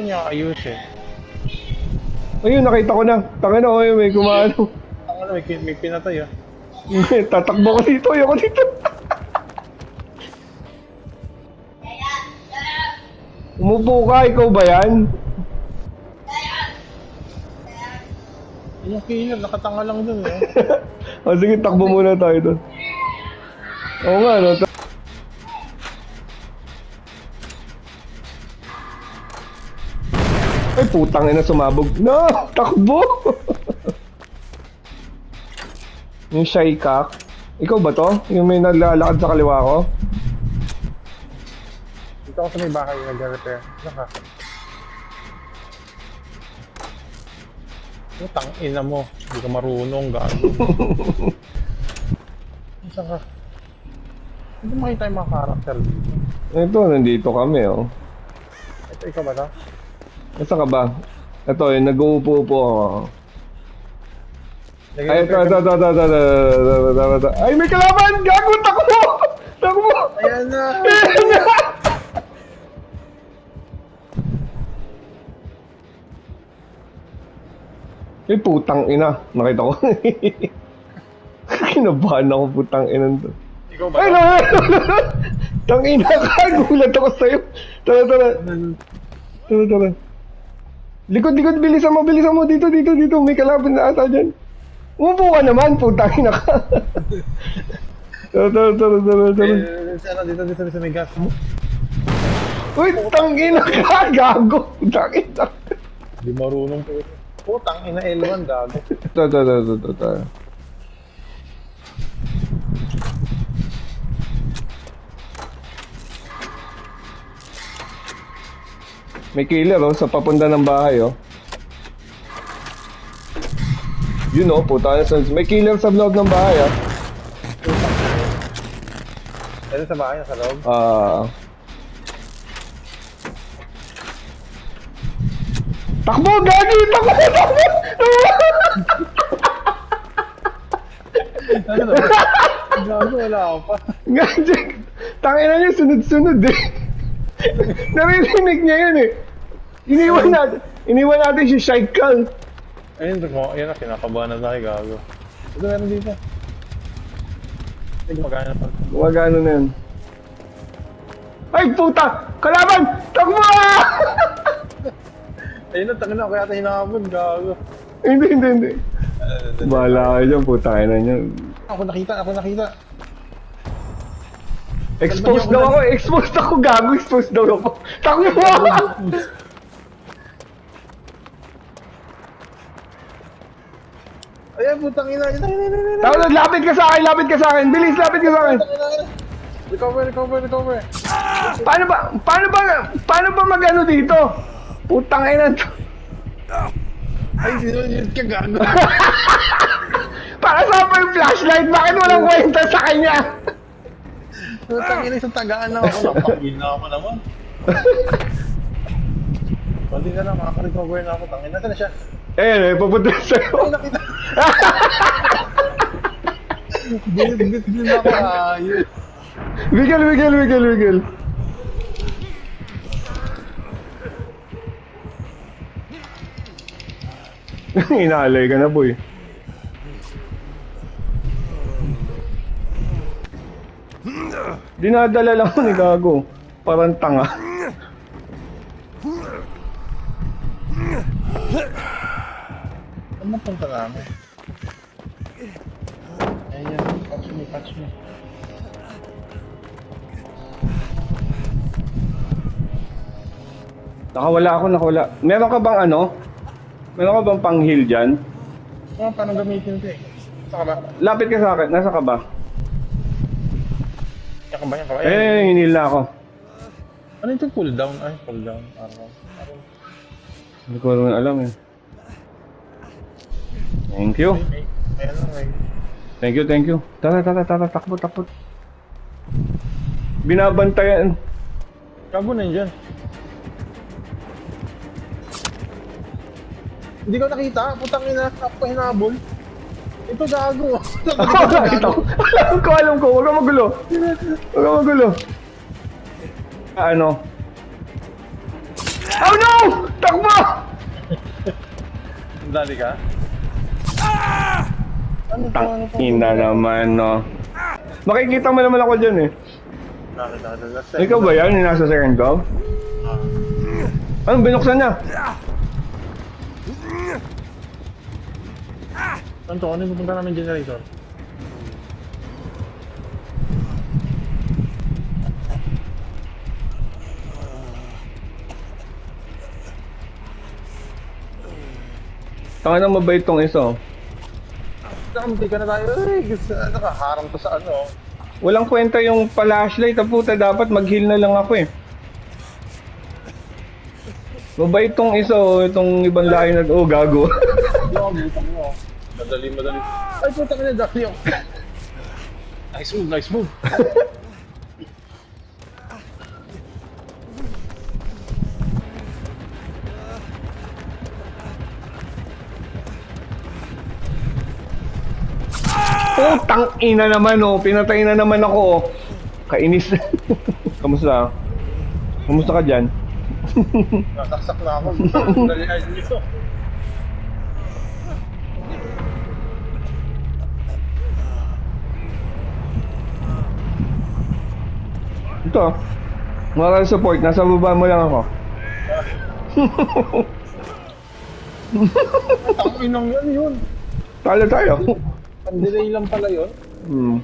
natin niya ayus eh. Ayun, nakita ko na. Tangin na, oh, may kumano. Ang ano, may, may pinatay ah. Tatakbo ko dito, ayoko dito. Umupo ka, ikaw ba yan? Yung killer, nakatanga lang dun eh. O sige, takbo muna tayo doon. Oo nga, no? Putang ina sumabog. No! Takbo! yung shy cock. Ikaw ba to? Yung may naglalakad sa kaliwa ko? Dito ako sa may bahay nag-repair. Saka. Putang ina mo. Hindi ka marunong, gago. Saka. Hindi makita yung mga karakter dito. Ito, nandito kami, oh. Ito, ikaw ba to? Nasaan ka ba? Ito, yung nag-uupo-upo ako. Ay, ito, ito, ito, ito, ito, ito, ito, ito, ito. Ay, may kalaban! Gago! Takbo! Takbo! Ayan na! Ayan na! Ay, putang ina. Nakita ko. Kinabahan ako, putang ina to. Ikaw ba Ay, no! Tang ina ka! Gulat ako sa'yo. Tara, tara. Tara, tara. Likod, likod, bilisan mo, bilisan mo. Dito, dito, dito. May kalaban na ata dyan. Umupo ka naman, putang ina ka. tara, tara, tara, tara, tara. Sana dito, dito, dito, may gas. Uy, tangina ka, gago. Putang ina. Hindi marunong po. Putang ina L1, gago. Ito, ito, ito, ito, May killer oh, sa papunta ng bahay oh. Yun oh, puta na sa- May killer sa loob ng bahay oh. Ito sa bahay, sa loob. Ah. Takbo, gagi! Takbo, takbo! Ano ba? Gago, wala ako pa. Gagi! Tangina niya, sunod-sunod eh. Naririnig niya yun eh. Iniwan natin, iniwan natin si Shaikal. Ayun, ko, ayun na, kinakabahan na tayo, gago. Ito meron dito. Hindi gumagana pa. Na yun. Ay, puta! Kalaban! Takbo! Ayun na, tangin na, kaya tayo hinabon, gago. hindi, hindi, hindi. Bahala kayo dyan, puta kayo na niyan. Ako nakita, ako nakita. Exposed daw ako, exposed ako, gago, exposed daw ako. Takbo! Putang ina, ina, ina, ina, ina. Takbo, lapit ka sa akin, lapit ka sa akin. Bilis, lapit ka sa akin. Recover, recover, recover. Paano ba, paano ba, paano ba magano dito? Putang ina to. Ay, sinunod ka, gago. Para sa pa yung flashlight, bakit walang kwenta sa kanya? Putang ina, isang tagaan lang ako. Napakina ako naman. Pwede ka na, makaka-recover na ako. Tangin, na siya? Eh, eh, papunta sa'yo. Ay, nakita. Binit-bit din ako, ayos. Miguel, Miguel, Miguel, Miguel. Inaalay ka na, boy. Dinadala lang ako ni Gago. Parang tanga. Ano punta namin? Ayan, patch me, patch me. Nakawala ako, nakawala. Meron ka bang ano? Meron ka bang pang heal dyan? Oh, paano gamitin ito eh? Saka ba? Lapit ka sa akin. Nasa ka ba? Yan ka ba? Yan ka ba? Eh, hinil na ako. Ano ito? Pull down? Ay, pull down. Araw. Araw. Hindi ko naman alam eh. Thank you. Thank you, thank you. Tara, tara, tara, takbo, takbo. Binabantayan. Gago na yun dyan. Hindi ko nakita. Putang ina. Pa hinabol. Ito gago. Ako nakita ko. Alam ko, alam ko. Huwag kang magulo. Huwag kang magulo. Ano? Oh no! Takbo! Dali ka? To? Ano naman, no. Makikita mo naman ako dyan eh. Ikaw ba yan yung nasa second go? Anong binuksan niya? Ano to? Ano yung pupunta namin generator? Tanga na mabait tong iso. Nakamti ka na tayo. Ay, gusto, nakaharang to sa ano. Walang kwenta yung flashlight. Ang puta, dapat mag-heal na lang ako eh. Mabait tong iso, itong ibang lahi na... Oh, gago. Madali, madali. Ay, puta ka na, dali ako. Nice move, nice move. Putang ina naman oh, pinatay na naman ako oh. Kainis. Kamusta? Kamusta ka dyan? Nasaksak na ako. Dali ay dito. Ito. ah. Moral support, nasa baba mo lang ako. Ang inang yan yun. Talo tayo. Ang delay lang pala yun. Hmm.